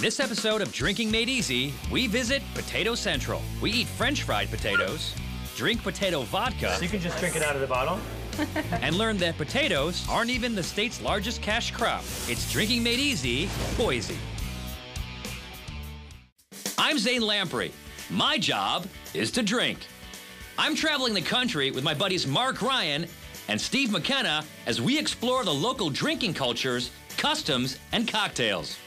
In this episode of Drinking Made Easy, we visit Potato Central. We eat French fried potatoes, drink potato vodka, So you can just drink it out of the bottle? and learn that potatoes aren't even the state's largest cash crop. It's Drinking Made Easy, Boise. I'm Zane Lamprey. My job is to drink. I'm traveling the country with my buddies Mark Ryan and Steve McKenna as we explore the local drinking cultures, customs, and cocktails.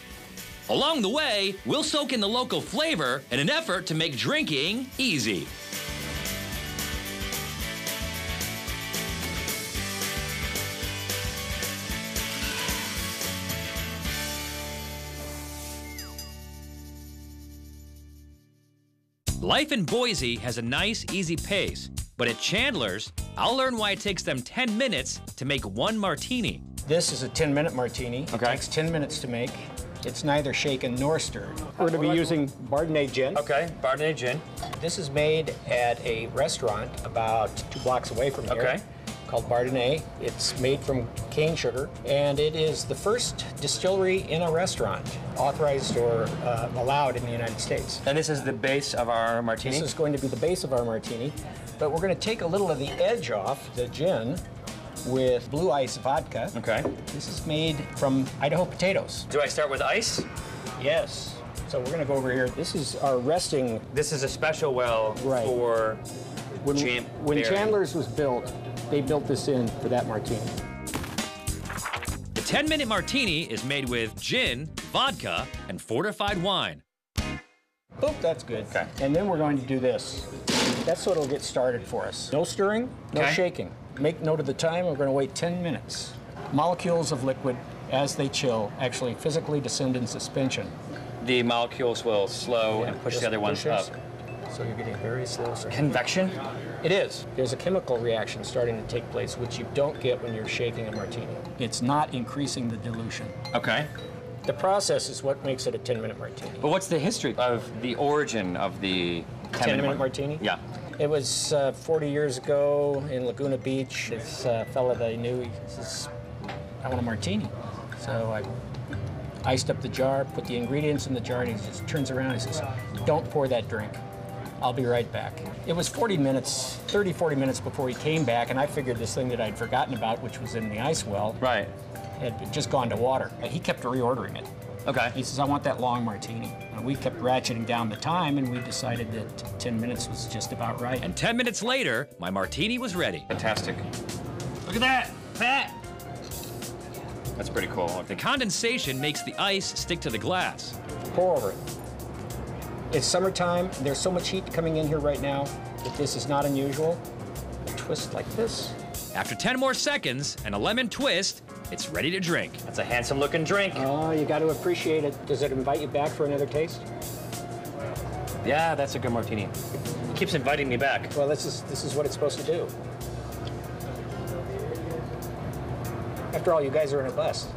Along the way, we'll soak in the local flavor in an effort to make drinking easy. Life in Boise has a nice, easy pace, but at Chandler's, I'll learn why it takes them 10 minutes to make one martini. This is a 10-minute martini. Okay. It takes 10 minutes to make. It's neither shaken nor stirred. We're going to be using Bardenay gin. Okay, Bardenay gin. This is made at a restaurant about two blocks away from here. Okay. Called Bardenay. It's made from cane sugar, and it is the first distillery in a restaurant authorized or uh, allowed in the United States. And this is the base of our martini? This is going to be the base of our martini, but we're going to take a little of the edge off the gin with blue ice vodka. Okay. This is made from Idaho potatoes. Do I start with ice? Yes. So we're going to go over here. This is our resting. This is a special well Right. for When, Champ when Berry. Chandler's was built, they built this in for that martini. The 10 minute martini is made with gin, vodka, and fortified wine. Boop, that's good. Okay. And then we're going to do this. That's what will get started for us. No stirring, no Okay. shaking. Make note of the time. We're going to wait 10 minutes. Molecules of liquid, as they chill, actually physically descend in suspension. the molecules will slow and push the other ones push up. So you're getting very slow. Convection? It is. There's a chemical reaction starting to take place, which you don't get when you're shaking a martini. It's not increasing the dilution. Okay. The process is what makes it a 10 minute martini. But what's the history of the origin of the 10, 10 minute mar- martini? Yeah. It was uh, 40 years ago in Laguna Beach. This uh, fella that I knew, he says, I want a martini. So I iced up the jar, put the ingredients in the jar, and he just turns around and says, Don't pour that drink. I'll be right back. It was 40 minutes, 30, 40 minutes before he came back, and I figured this thing that I'd forgotten about, which was in the ice well, Right. had just gone to water. He kept reordering it. Okay. He says, I want that long martini. And we kept ratcheting down the time, and we decided that 10 minutes was just about right. And 10 minutes later, my martini was ready. Fantastic. Look at that. Fat. That's pretty cool. The condensation makes the ice stick to the glass. pour over it. It's summertime. There's so much heat coming in here right now that this is not unusual. A twist like this. After 10 more seconds and a lemon twist, it's ready to drink. That's a handsome looking drink. Oh, you got to appreciate it. Does it invite you back for another taste? Yeah, that's a good martini. It keeps inviting me back. Well, this is this is what it's supposed to do. After all, you guys are in a bus.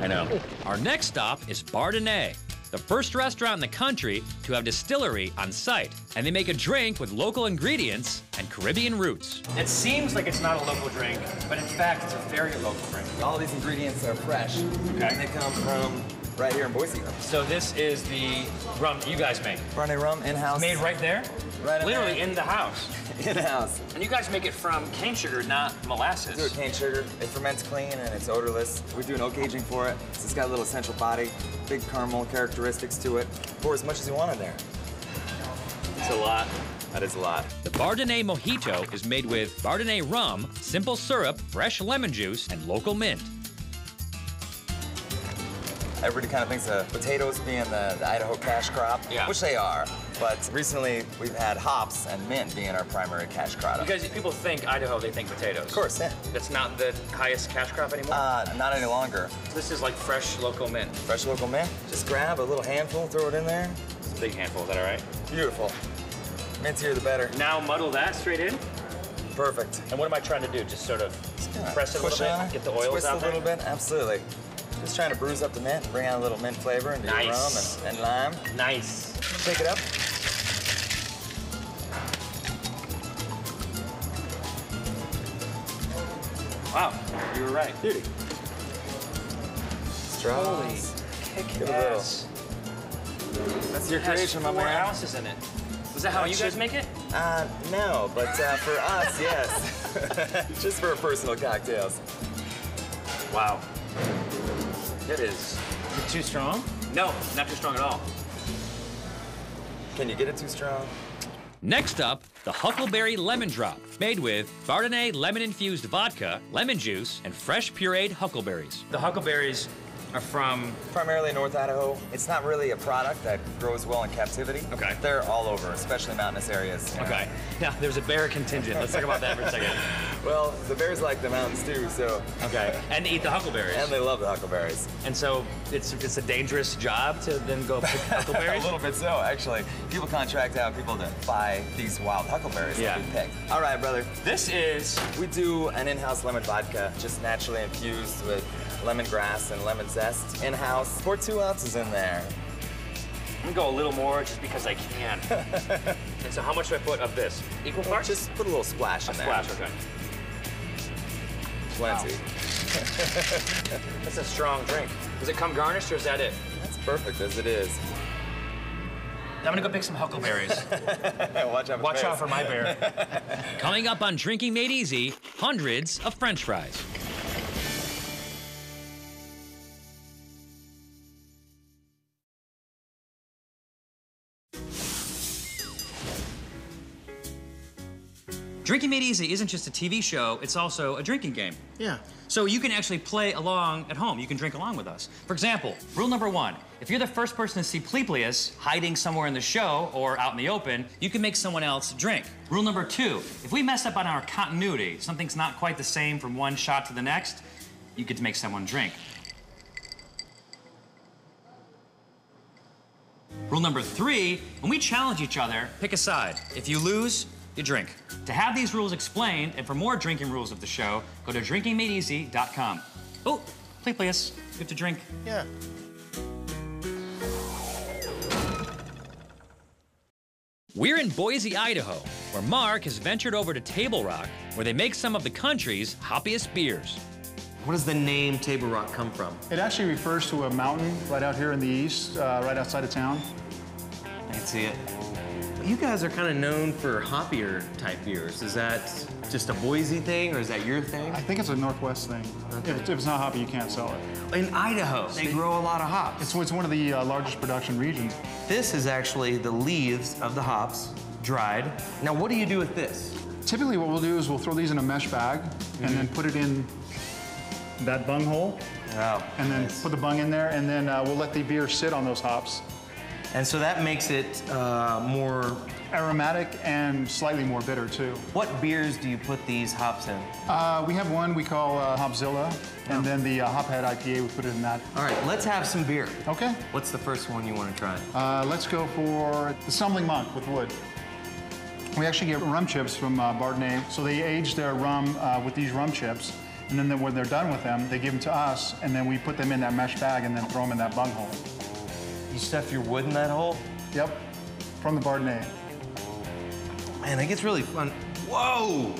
I know. Our next stop is Bardenay, the first restaurant in the country to have distillery on site. And they make a drink with local ingredients and Caribbean roots. It seems like it's not a local drink, but in fact, it's a very local drink. All these ingredients are fresh. Okay. And they come from right here in Boise. So this is the rum that you guys make. Barney rum in-house. Made right there? Right in Literally there. in the house. in-house. And you guys make it from cane sugar, not molasses. Do it cane sugar. It ferments clean and it's odorless. We do an oak aging for it. So it's got a little essential body, big caramel characteristics to it. Pour as much as you want in there. It's a lot. That is a lot. The Bardenay Mojito is made with Bardenay rum, simple syrup, fresh lemon juice, and local mint. Everybody kind of thinks of potatoes being the, the Idaho cash crop, Yeah. which they are. But recently, we've had hops and mint being our primary cash crop. Because people think Idaho, they think potatoes. Of course, yeah. That's not the highest cash crop anymore. Uh, not any longer. this is like fresh local mint. Fresh local mint. Just grab a little handful, throw it in there. It's a big handful. Is that all right? Beautiful. Mintier the better. Now muddle that straight in. Perfect. And what am I trying to do? Just sort of Yeah, press it a little bit, it, get the oils twist out a little bit. Absolutely. Just trying to bruise up the mint, bring out a little mint flavor into your rum and, and lime. Nice. Take it up. Wow, you were right. Beauty. Straws. Kick it a little ass. That's your It has creation, my four man. ounces in it. Is that how you guys make it? Uh, no, but uh, for us, yes. Just for personal cocktails. Wow. It is. Is it too strong? No, not too strong at all. Can you get it too strong? Next up, the Huckleberry Lemon Drop, made with Bardenay lemon-infused vodka, lemon juice, and fresh pureed huckleberries. The huckleberries are from. Primarily North Idaho. It's not really a product that grows well in captivity. Okay. They're all over, especially mountainous areas. know. Okay. Now there's a bear contingent. Let's talk about that for a second. Well, the bears like the mountains too, so. Okay. And eat the huckleberries. And they love the huckleberries. And so it's it's a dangerous job to then go pick huckleberries. A little bit so, actually. People contract out people to buy these wild huckleberries Yeah. that we picked. All right, brother. This is We do an in-house lemon vodka, just naturally infused with lemongrass and lemon zest. In-house. Pour two ounces in there. I'm gonna go a little more just because I can. and so how much do I put of this? Equal parts? Just put a little splash in a there. splash, okay. Plenty. That's a strong drink. Does it come garnished or is that it? That's perfect as it is. I'm gonna go pick some huckleberries. Watch out for Watch out for my bear. Coming up on Drinking Made Easy, hundreds of french fries. Drinking Made Easy isn't just a TV show, it's also a drinking game. Yeah. So you can actually play along at home. You can drink along with us. For example, rule number one, if you're the first person to see Pleplius hiding somewhere in the show or out in the open, you can make someone else drink. Rule number two, if we mess up on our continuity, something's not quite the same from one shot to the next, you get to make someone drink. Rule number three, when we challenge each other, pick a side. If you lose, you drink. To have these rules explained and for more drinking rules of the show, go to drinkingmadeeasy.com. Oh, please, please, you have to drink. Yeah. We're in Boise, Idaho, where Mark has ventured over to Table Rock, where they make some of the country's hoppiest beers. What does the name Table Rock come from? It actually refers to a mountain right out here in the east, uh, right outside of town. I can see it. You guys are kind of known for hoppier type beers. Is that just a Boise thing or is that your thing? I think it's a Northwest thing. If, it's, if it's not hoppy, you can't sell it. In Idaho, they grow a lot of hops. It's, it's one of the uh, largest production regions. This is actually the leaves of the hops, dried. Now, what do you do with this? Typically, what we'll do is we'll throw these in a mesh bag and then put it in that bung hole, Oh, and then put the bung in there, and then uh, we'll let the beer sit on those hops. And so that makes it uh, more. Aromatic and slightly more bitter too. What beers do you put these hops in? Uh, we have one we call uh, Hopzilla, and then the uh, Hophead IPA, we put it in that. All right, let's have some beer. Okay, What's the first one you want to try? uh, let's go for the Stumbling Monk with wood. We actually get rum chips from uh. So they age their rum uh, with these rum chips, and then when they're done with them, they give them to us, and then we put them in that mesh bag and then throw them in that bung hole. You stuff your wood in that hole? Yep, from the Bardenay. Man, that gets really fun. Whoa!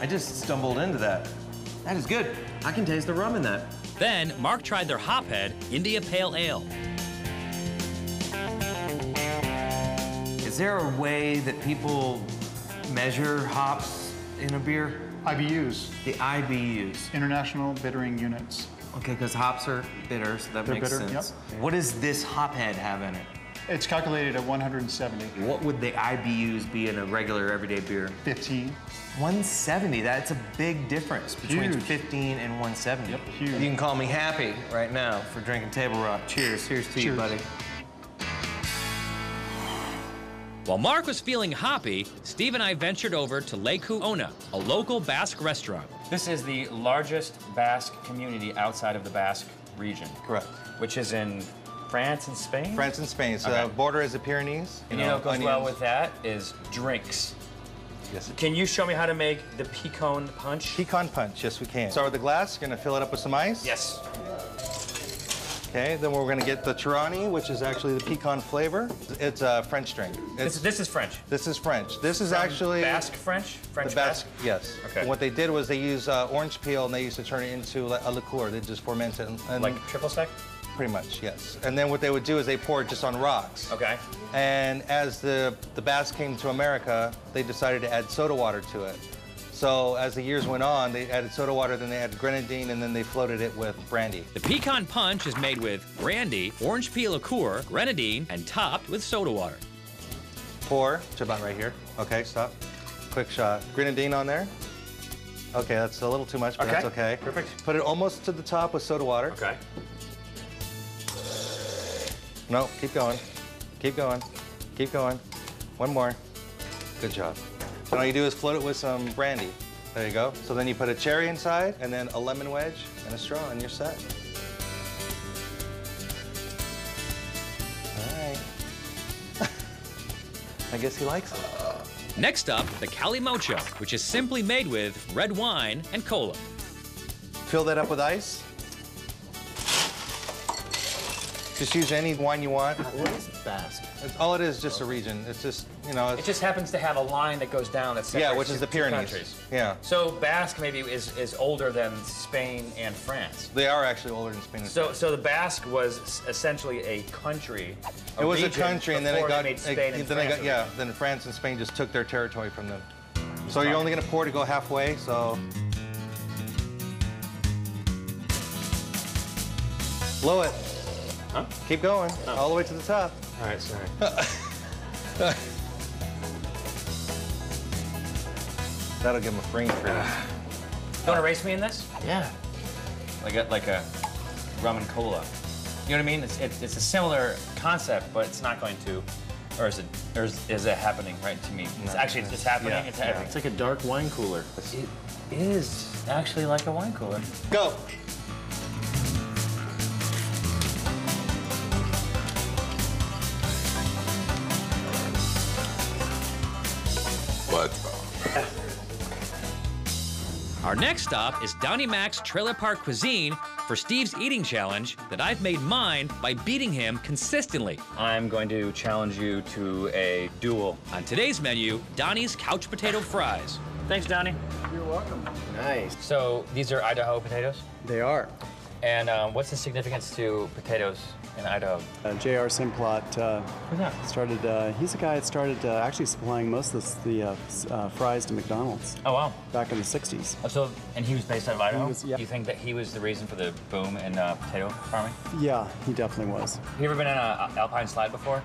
I just stumbled into that. That is good. I can taste the rum in that. Then, Mark tried their Hophead India Pale Ale. Is there a way that people measure hops in a beer? IBUs, The IBUs. International Bittering Units. Okay, because hops are bitter, so that They're makes bitter, sense. What does this hop head have in it? It's calculated at 170. What would the IBUs be in a regular everyday beer? 15. 170. That's a big difference between Huge. 15 and 170. Yep, huge. You can call me happy right now for drinking Table Rock. Cheers. Here's to you, buddy. While Mark was feeling hoppy, Steve and I ventured over to Leku Ona, a local Basque restaurant. This is the largest Basque community outside of the Basque region. Correct. Which is in France and Spain? France and Spain. So Okay. border is the Pyrenees. And you know what goes well with that is drinks. Yes. Can you show me how to make the Picon punch? Picon punch. Yes, we can. Start with the glass. Gonna fill it up with some ice. Yes. Okay. Then we're gonna get the Torani, which is actually the Picon flavor. It's a French drink. This, this is French. this is French. This is From actually Basque French? French the Basque. Basque? Yes. Okay. What they did was they used uh, orange peel and they used to turn it into a liqueur. They just ferment it. And, and Like triple sec? Pretty much, yes. And then what they would do is they pour it just on rocks. Okay. And as the, the bass came to America, they decided to add soda water to it. So as the years went on, they added soda water, then they added grenadine, and then they floated it with brandy. The Picon punch is made with brandy, orange peel liqueur, grenadine, and topped with soda water. Pour to about right here. Okay, stop. Quick shot. Grenadine on there. Okay, that's a little too much, but that's Okay, okay. perfect. Put it almost to the top with soda water. Okay. No, keep going. Keep going. Keep going. One more. Good job. Then all you do is float it with some brandy. There you go. So then you put a cherry inside, and then a lemon wedge and a straw, and you're set. All right. I guess he likes it. Next up, the Calimocho, which is simply made with red wine and cola. Fill that up with ice. Just use any wine you want. What is Basque? It's, all it is is just a region. It's just, you know, It just happens to have a line that goes down that separates yeah, which is the Pyrenees. countries. Yeah. So Basque maybe is, is older than Spain and France. They are actually older than Spain and So, so the Basque was essentially a country. It was a country, and then it got, they made Spain it- and then it France got, yeah, then France and Spain just took their territory from them. So you're only gonna pour to go halfway, so. Blow it. Huh? Keep going, Oh. all the way to the top. All right, sorry. That'll give them a frame for you. You want to race me in this? Yeah. Like a, like a rum and cola. You know what I mean? It's, it's, it's a similar concept, but it's not going to, or is it, or is, is it happening right to me? It's actually, it's, it's happening. Yeah, it's yeah. happening. It's like a dark wine cooler. It is actually like a wine cooler. Go. Next stop is Donnie Mac's Trailer Park Cuisine for Steve's eating challenge that I've made mine by beating him consistently. I'm going to challenge you to a duel. On today's menu, Donnie's couch potato fries. Thanks, Donnie. You're welcome. Nice. So these are Idaho potatoes. They are. And um, what's the significance to potatoes in Idaho? Uh, J.R. Simplot uh, Who's that? started, uh, he's the guy that started uh, actually supplying most of the, the uh, uh, fries to McDonald's Oh wow. back in the 60s. Oh, so, and he was based out of Idaho. was- yeah. Do you think that he was the reason for the boom in uh, potato farming? Yeah, he definitely was. Have you ever been on an alpine slide before?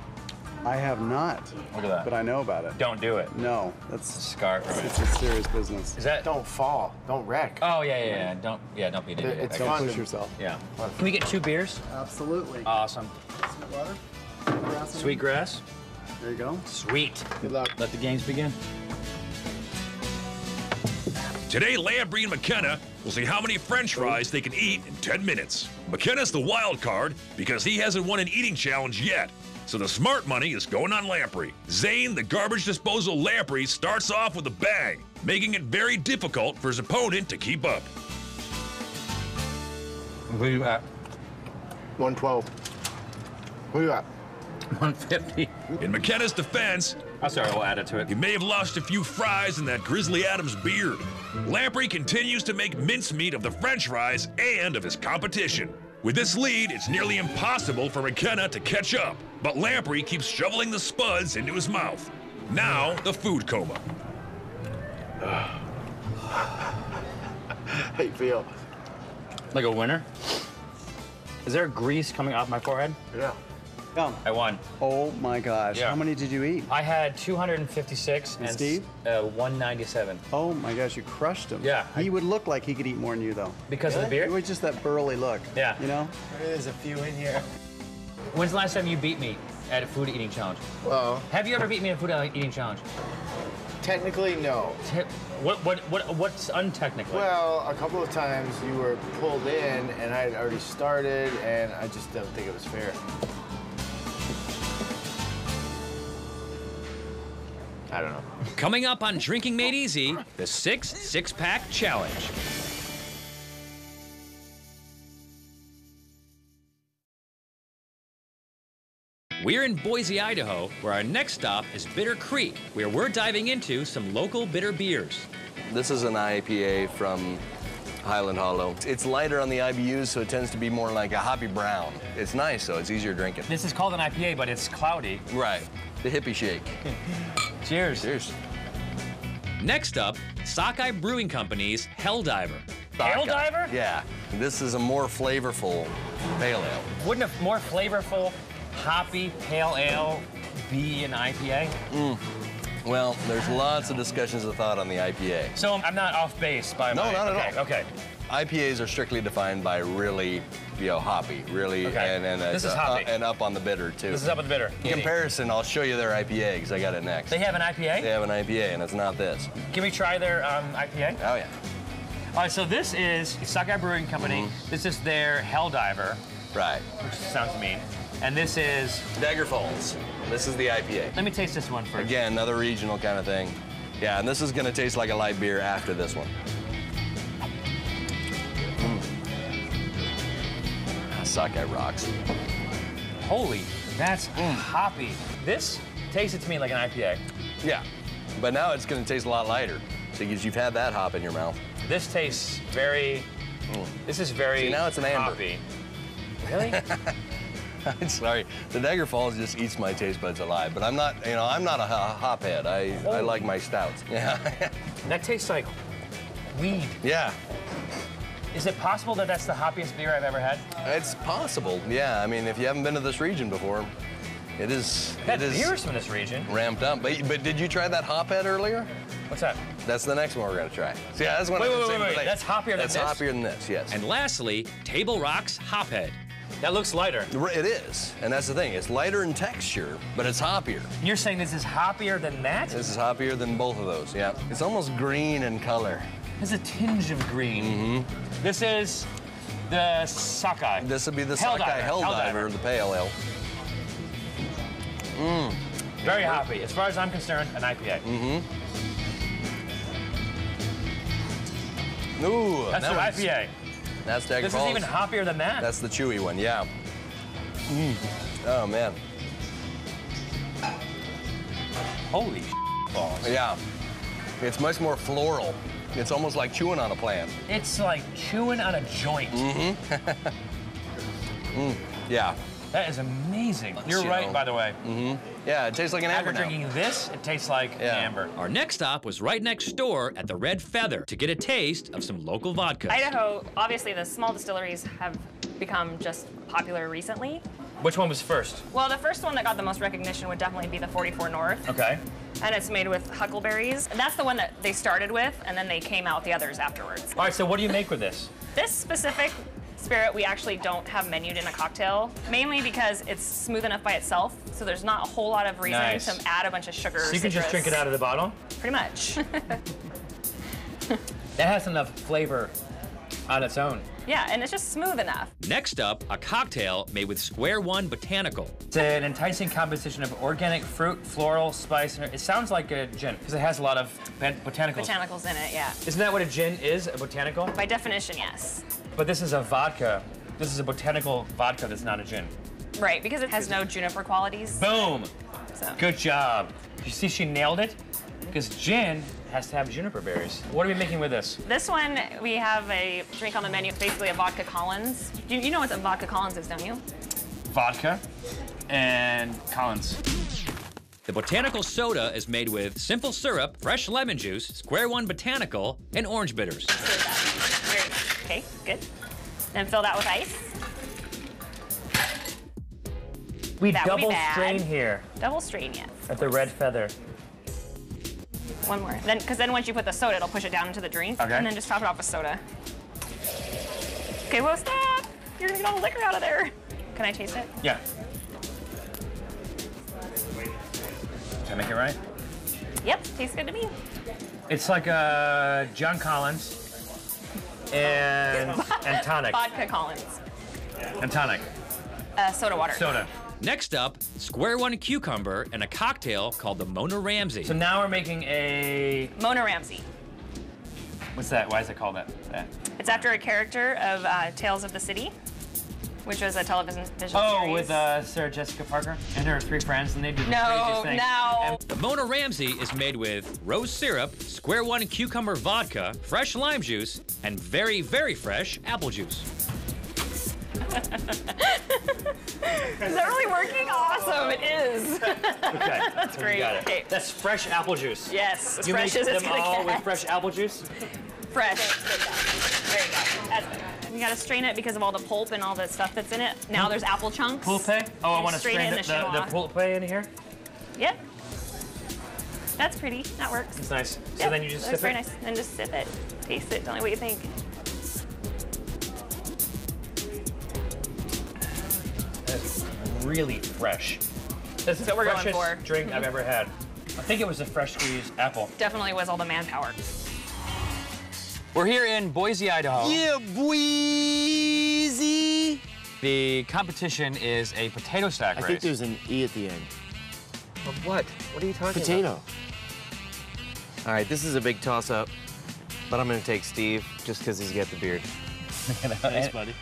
I have not, Look at that. but I know about it. Don't do it. No, that's Scar from it's it. a serious business. Is that? Don't fall. Don't wreck. Oh yeah, yeah, yeah. Don't, yeah, don't be an idiot. It's I Don't guess. fun. push yourself. Yeah. Can we get two beers? Absolutely. Awesome. Sweet Water? Sweet grass. There you go. Sweet. Good luck. Let the games begin. Today, Lamprey and McKenna will see how many french fries they can eat in 10 minutes. McKenna's the wild card because he hasn't won an eating challenge yet. So the smart money is going on Lamprey. Zane, the garbage disposal Lamprey, starts off with a bang, making it very difficult for his opponent to keep up. Where you at? 112. Who you at? 150. In McKenna's defense, I'm sorry, we'll add it to it. he may have lost a few fries in that Grizzly Adams beard. Lamprey continues to make mincemeat of the french fries and of his competition. With this lead, it's nearly impossible for McKenna to catch up, but Lamprey keeps shoveling the spuds into his mouth. Now, the food coma. How you feel? Like a winner? Is there grease coming off my forehead? Yeah. Come. I won. Oh my gosh. Yeah. How many did you eat? I had 256 and, Steve? Uh, 197 Oh my gosh, you crushed him. Yeah, He I- would look like he could eat more than you though. because of the beer? It was just that burly look. Yeah. You know? There's a few in here. When's the last time you beat me at a food eating challenge? Well, Have you ever beat me at a food eating challenge? technically, no. Te- What what what what's untechnical? Well, a couple of times you were pulled in and I had already started, and I just don't think it was fair. I don't know. Coming up on Drinking Made Easy, the six six pack challenge. We're in Boise, Idaho, where our next stop is Bitter Creek, where we're diving into some local bitter beers. This is an IPA from Highland Hollow. It's lighter on the IBUs, so it tends to be more like a hoppy brown. It's nice, though. It's easier drinking. This is called an IPA, but it's cloudy. Right. The hippie shake. Cheers. Cheers. Next up, Sockeye Brewing Company's Helldiver. Pale diver? Yeah. This is a more flavorful pale ale. Wouldn't a more flavorful, hoppy pale ale be an IPA? Mm. Well, there's lots of discussions of thought on the IPA. So I'm not off base by No, my... not at okay, all. Okay. IPAs are strictly defined by really, you know, hoppy, really, Okay. and and, This is hoppy. uh, and up on the bitter too. This is up with the bitter. In comparison, I'll show you their IPA because I got it next. They have an IPA? They have an IPA, and it's not this. Can we try their um, IPA? Oh yeah. All right, so this is Sockeye Brewing Company. Mm-hmm. This is their Helldiver, Right. which sounds mean. And this is, Dagger Falls. This is the IPA. let me taste this one first. Again, another regional kind of thing. Yeah, and this is gonna taste like a light beer after this one. Mm. Rocks. Holy, that's hoppy. This tasted to me like an IPA. Yeah, but now it's gonna taste a lot lighter because you've had that hop in your mouth. This tastes very, this is very Mm. See, now it's an amber. hoppy. Really? Sorry, the Dagger Falls just eats my taste buds alive. But I'm not, you know, I'm not a ho- hop head. I, I like my stouts. Yeah, that tastes like weed. yeah, Is it possible that that's the hoppiest beer I've ever had? it's possible. Yeah, I mean, if you haven't been to this region before, it is. That it is beer's from this region. ramped up. But but did you try that hop head earlier? What's that? That's the next one we're gonna try. So yeah, that's one. Wait, of the wait, same wait, wait, flavors. that's hoppier than That's this? hoppier than this. Yes. And lastly, Table Rock's Hophead. That looks lighter. It is, and that's the thing. It's lighter in texture, but it's hoppier. You're saying this is hoppier than that? This is hoppier than both of those. Yeah. It's almost green in color. There's a tinge of green. Mm-hmm. This is the Sockeye. This would be the Helldiver, Sockeye Helldiver, Helldiver. the pale ale. Very hoppy. As far as I'm concerned, an IPA. Mm-hmm. Ooh, That's that an IPA. That's This Falls. is even hoppier than that. That's the chewy one, yeah. Mm. Oh man, Holy balls. yeah. It's much more floral. It's almost like chewing on a plant. It's like chewing on a joint. Mm-hmm. mm. Yeah. That is amazing. You're you right, know. by the way. Yeah, it tastes like an After amber now. drinking this, it tastes like Yeah. amber. Our next stop was right next door at the Red Feather to get a taste of some local vodka. Idaho, obviously, the small distilleries have become just popular recently. Which one was first? Well, the first one that got the most recognition would definitely be the 44 North, Okay. and it's made with huckleberries. And that's the one that they started with, and then they came out the others afterwards. All right, so what do you make with this? This specific spirit we actually don't have menued in a cocktail, mainly because it's smooth enough by itself, so there's not a whole lot of reason Nice. to add a bunch of sugar. So you can just drink it out of the bottle? Pretty much. That has enough flavor on its own. yeah, and it's just smooth enough. Next up, a cocktail made with Square One Botanical. It's an enticing composition of organic fruit, floral, spice, and it sounds like a gin because it has a lot of botanicals. Botanicals in it, yeah. Isn't that what a gin is? A botanical? By definition, yes. But this is a vodka. This is a botanical vodka that's not a gin. Right, because it has no juniper qualities. Boom! So. Good job. You see, she nailed it. Because gin has to have juniper berries. What are we making with this? This one, we have a drink on the menu, basically a vodka Collins. You, you know what a vodka Collins is, don't you? Vodka and Collins. The botanical soda is made with simple syrup, fresh lemon juice, Square One Botanical, and orange bitters. Very nice. Okay, good. Then fill that with ice. We That would be double bad. strain here Double strain, yes. at the red feather. One more. Then, because then once you put the soda, it'll push it down into the drink. Okay. And then just top it off with soda. Okay, well, stop. You're gonna get all the liquor out of there. Can I taste it? Yeah. Can I make it right? Yep, tastes good to me. It's like a John Collins and and tonic Vodka Collins. and tonic Uh, soda water. soda. Next up, Square One Cucumber and a cocktail called the Mona Ramsey. So now we're making a Mona Ramsey. what's that? Why is it called that? that? It's after a character of uh, Tales of the City. Which was a television vision Oh, series. with uh, Sarah Jessica Parker and her three friends, and they do the No, craziest thing. no. The Mona Ramsey is made with rose syrup, square one cucumber vodka, fresh lime juice, and very, very fresh apple juice. Is that really working? Awesome, it is. Okay, That's great. got it. Okay. That's fresh apple juice. Yes, as you fresh make as them gonna all get. with fresh apple juice. Fresh. There you go. That's better. You gotta strain it because of all the pulp and all the stuff that's in it. Now there's apple chunks. Pulpe? Oh, I want to strain strain it the, the the, the pulpe in here. Yep. That's pretty. That works. It's nice. So Yep, then you just that's sip very it. nice. Then just sip it. Taste it. Tell me what you think. That's really fresh. This is what the we're going freshest for. drink I've ever had. I think it was a fresh squeezed apple. Definitely was all the manpower. We're here in Boise, Idaho. Yeah, Boise. The competition is a potato stack I race. think there's an E at the end. Of what? What are you talking Potato. about? Potato. All right, this is a big toss-up, but I'm gonna take Steve just because he's got the beard. Thanks, buddy.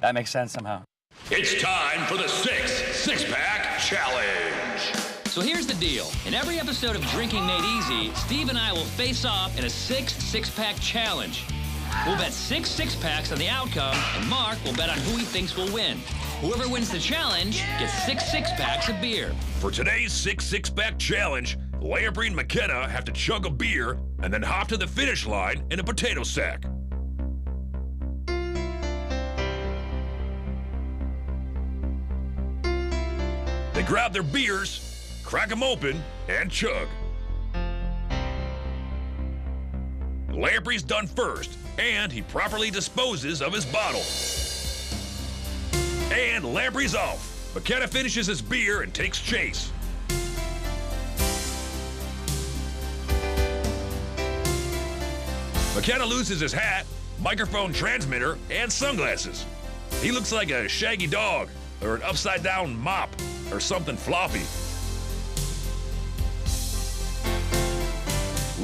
That makes sense somehow. It's time for the six six pack challenge. So here's the deal. In every episode of Drinking Made Easy, Steve and I will face off in a six six pack challenge. We'll bet six six packs on the outcome, and Mark will bet on who he thinks will win. Whoever wins the challenge gets six six packs of beer. For today's six six pack challenge, Lamprey and McKenna have to chug a beer and then hop to the finish line in a potato sack. They grab their beers, crack them open, and chug. Lamprey's done first, and he properly disposes of his bottle. And Lamprey's off. McKenna finishes his beer and takes chase. McKenna loses his hat, microphone transmitter, and sunglasses. He looks like a shaggy dog, or an upside down mop, or something floppy.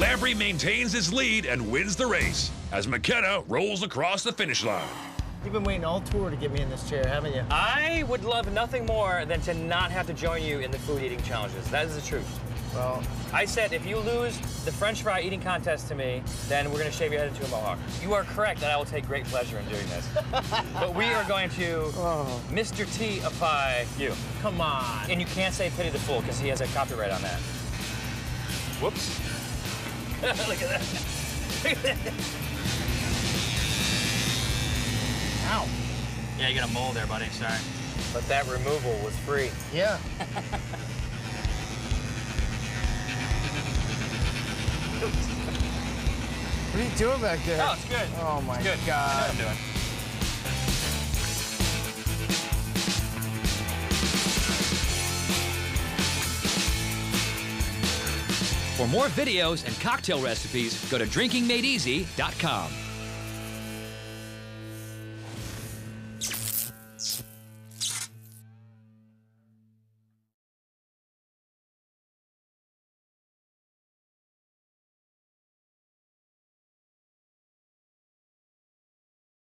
Lamprey maintains his lead and wins the race as McKenna rolls across the finish line. You've been waiting all tour to get me in this chair, haven't you? I would love nothing more than to not have to join you in the food eating challenges. That is the truth. Well, I said if you lose the French fry eating contest to me, then we're going to shave your head into a mohawk. You are correct that I will take great pleasure in doing this. but we are going to oh. Mr. T-ify you. come on. And you can't say pity the fool because he has a copyright on that. Whoops. Look at that. Look at that. Ow. Yeah, you got a mole there, buddy. Sorry. But that removal was free. Yeah. what are you doing back there? Oh, it's good. Oh my It's good. I know god. what I'm doing. For more videos and cocktail recipes, go to drinkingmadeeasy.com.